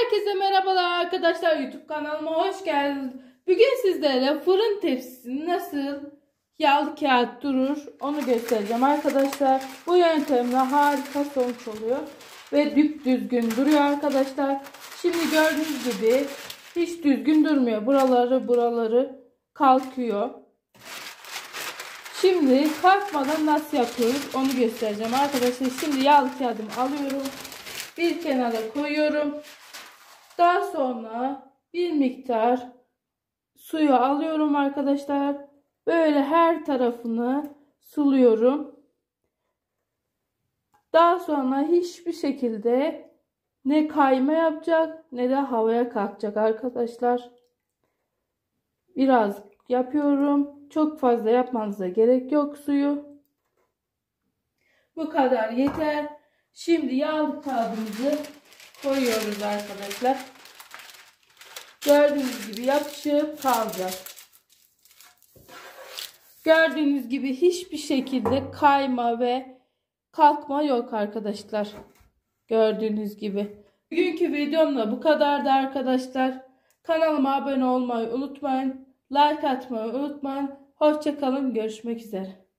Herkese merhabalar arkadaşlar YouTube kanalıma hoş geldiniz. Bugün sizlere fırın tepsisi nasıl yağlı kağıt durur onu göstereceğim arkadaşlar. Bu yöntemle harika sonuç oluyor ve düp düzgün duruyor arkadaşlar. Şimdi gördüğünüz gibi hiç düzgün durmuyor. Buraları buraları kalkıyor. Şimdi kalkmadan nasıl yapıyoruz onu göstereceğim arkadaşlar. Şimdi yağlı kağıdımı alıyorum. Bir kenara koyuyorum. Daha sonra bir miktar suyu alıyorum arkadaşlar. Böyle her tarafını suluyorum. Daha sonra hiçbir şekilde ne kayma yapacak ne de havaya kalkacak arkadaşlar. Biraz yapıyorum. Çok fazla yapmanıza gerek yok suyu. Bu kadar yeter. Şimdi yağlı kağıdımızı koyuyoruz arkadaşlar. Gördüğünüz gibi yapışıp kalacak. Gördüğünüz gibi hiçbir şekilde kayma ve kalkma yok arkadaşlar. Gördüğünüz gibi. Bugünkü videom da bu kadardı arkadaşlar. Kanalıma abone olmayı unutmayın. Like atmayı unutmayın. Hoşçakalın. Görüşmek üzere.